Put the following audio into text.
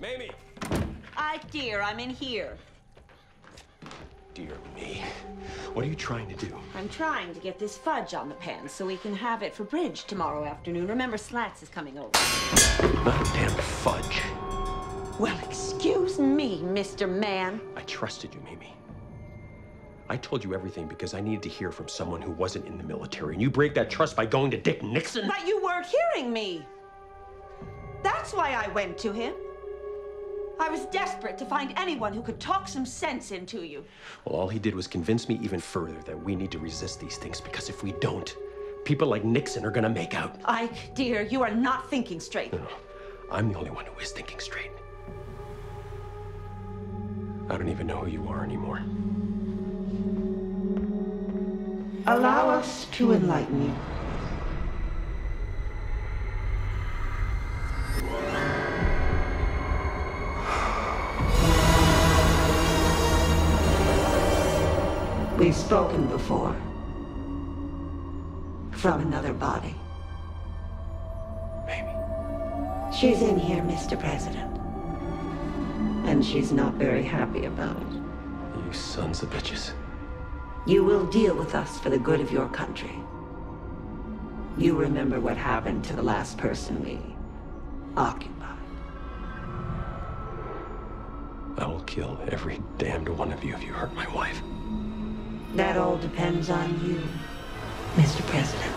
Mamie! I, dear, I'm in here. Dear me. What are you trying to do? I'm trying to get this fudge on the pan so we can have it for bridge tomorrow afternoon. Remember, Slats is coming over. Not damn fudge. Well, excuse me, Mr. Man. I trusted you, Mamie. I told you everything because I needed to hear from someone who wasn't in the military, and you break that trust by going to Dick Nixon? But you weren't hearing me. That's why I went to him. I was desperate to find anyone who could talk some sense into you. Well, all he did was convince me even further that we need to resist these things because if we don't, people like Nixon are gonna make out. Ike, dear, you are not thinking straight. No, I'm the only one who is thinking straight. I don't even know who you are anymore. Allow us to enlighten you. We've spoken before. From another body. Mamie. She's in here, Mr. President. And she's not very happy about it. You sons of bitches. You will deal with us for the good of your country. You remember what happened to the last person we occupied. I will kill every damned one of you if you hurt my wife. That all depends on you, Mr. President.